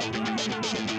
Welcome.